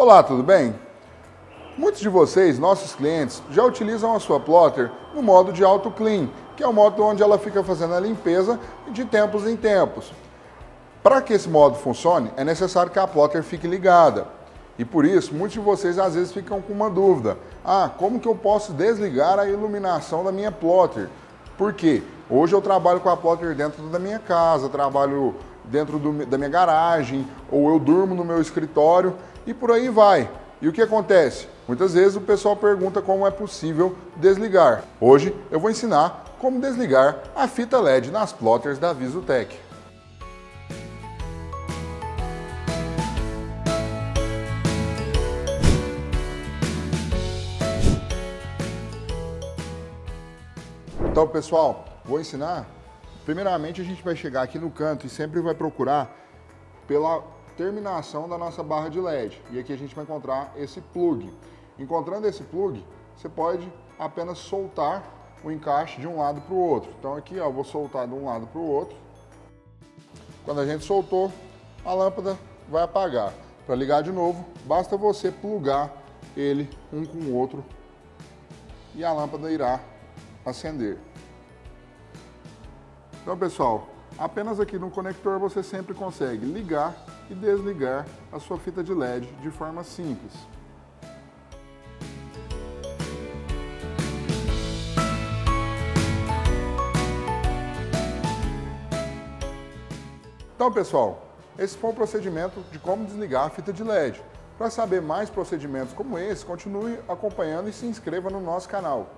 Olá, tudo bem? Muitos de vocês, nossos clientes, já utilizam a sua plotter no modo de auto clean, que é o modo onde ela fica fazendo a limpeza de tempos em tempos. Para que esse modo funcione, é necessário que a plotter fique ligada. E por isso, muitos de vocês às vezes ficam com uma dúvida. Ah, como que eu posso desligar a iluminação da minha plotter? Por quê? Hoje eu trabalho com a plotter dentro da minha casa, trabalho dentro do, da minha garagem, ou eu durmo no meu escritório e por aí vai. E o que acontece? Muitas vezes o pessoal pergunta como é possível desligar. Hoje eu vou ensinar como desligar a fita LED nas plotters da Visutech. Então, pessoal, vou ensinar. Primeiramente, a gente vai chegar aqui no canto e sempre vai procurar pela terminação da nossa barra de LED. E aqui a gente vai encontrar esse plug. Encontrando esse plug, você pode apenas soltar o encaixe de um lado para o outro. Então aqui, ó, eu vou soltar de um lado para o outro. Quando a gente soltou, a lâmpada vai apagar. Para ligar de novo, basta você plugar ele um com o outro e a lâmpada irá acender. Então, pessoal, apenas aqui no conector você sempre consegue ligar e desligar a sua fita de LED de forma simples. Então, pessoal, esse foi o procedimento de como desligar a fita de LED. Para saber mais procedimentos como esse, continue acompanhando e se inscreva no nosso canal.